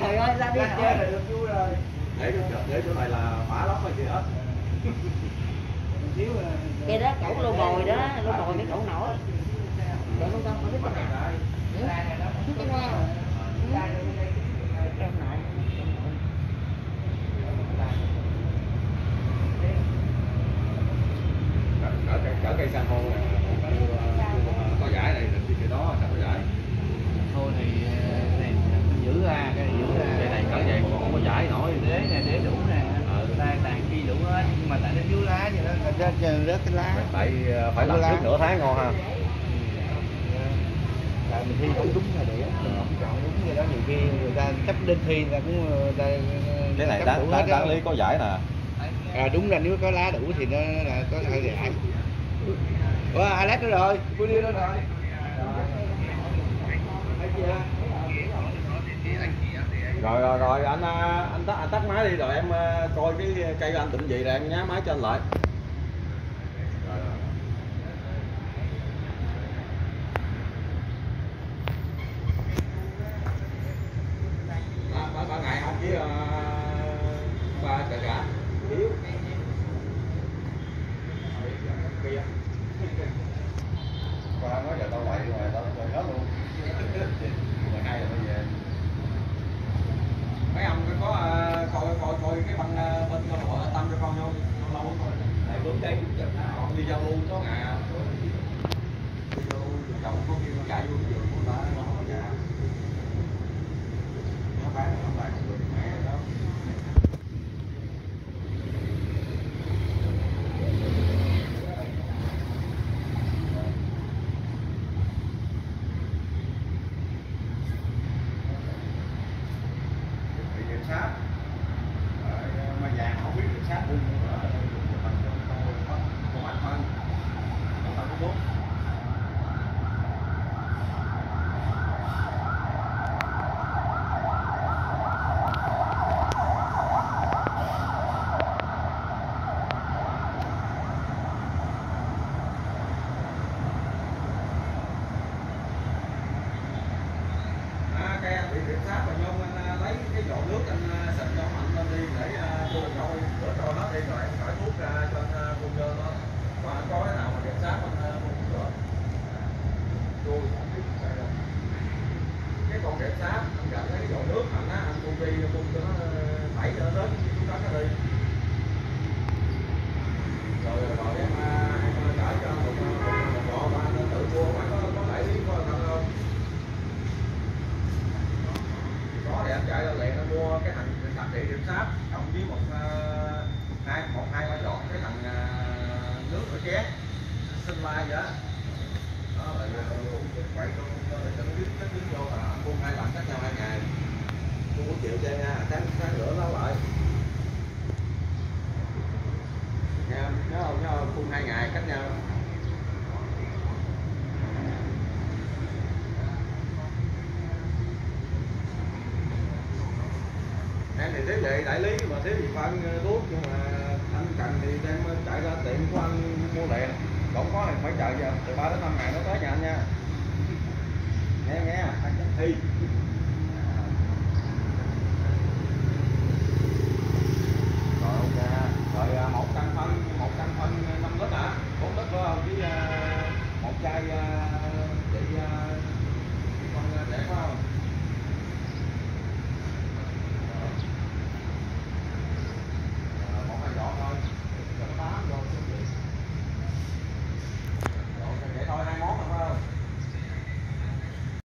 trời ơi ra đi chơi là được vui rồi. Để chỗ để chỗ này là phá lắm rồi chị là cái đó cẩu lô bồi đó lô bồi cái cẩu nổi. Để con con biết cái nào. Ừ. cái nào cỡ cây san hô này có giải này thì cái đó sao có giải thôi thì ờ, này giữ ra cái này giữ ra cây này cỡ vậy giải nổi đế nè đế đủ nè. Ờ. đàn đàn chi đủ hết nhưng mà tại nó thiếu lá người ta chờ rớt cái lá. Tại ờ, phải làm trước nửa tháng ngon ha. Tại mình thi không đúng là để mình không chọn đúng vậy đó nhiều khi người ta chấp đinh thi người ta cũng ta cái này đáng đáng, đáng lý có giải nè. À, đúng là nếu có lá đủ thì nó là có thể giải. Ủa, Alex đó rồi, cô đi đó rồi. Thấy chưa? Rồi rồi rồi, anh à, anh tắt anh tắt máy đi, rồi em à, coi cái cây anh định gì rồi em nhá máy cho anh lại Rồi, rồi. ba ba ba ngày không với ờ, ba cả cả yếu kia qua nói giờ tao quậy rồi tao chơi hết luôn mười hai giờ tao về mấy ông có ờ, coi coi coi cái băng ờ, bên câu lạc bộ tâm cho con không lâu lâu thôi tại bữa đây còn đi giao lưu có ngày à. đi giao lưu chồng có khi nó chạy vô cái giường của ta nó ở nhà nó bán nó lại không được mẹ đó bị kiểm soát mà vàng không biết kiểm soát luôn con mắt hơn không phải tốt À, cái anh bị kiểm soát và nhông anh à, lấy cái vỏ nước anh à, xịt cho mạnh lên đi để à, cô trôi rửa trôi hết đi rồi em gọi thuốc ra cho anh à, phun đó và anh có cái nào mà kiểm soát anh à, phun rồi à, tôi không biết cái đâu. Cái con kiểm soát anh gặp thấy cái vỏ nước anh á anh phun đi phun cho nó à, đẩy cho nó đến chúng ta nó đi. Rồi rồi em em trả cho một một bộ mà anh tự mua mà có có đại lý coi thật không? Có thì anh chạy ra liền nó mua cái thằng sạc điện kiểm soát cộng với một uh, hai, một, hai ba giọt cái thằng à, nước rửa chén sinh lai vậy đó. Đó là quậy cho cho nó biết cách đứng vô là buông hai lần cách nhau hai ngày. Tôi cũng chịu chơi nha à, sáng sáng rửa nó lại nghe không? nhớ không nhớ không phun hai ngày cách nhau em thì thiếu vậy đại lý mà thiếu gì phân ờ, thuốc nhưng mà anh cần thì đem ờ, chạy ra tiệm của anh mua liền không có thì phải chờ giờ, từ 3 đến 5 ngày nó tới nhà anh nha. Nghe nghe? Anh chấm. Thi.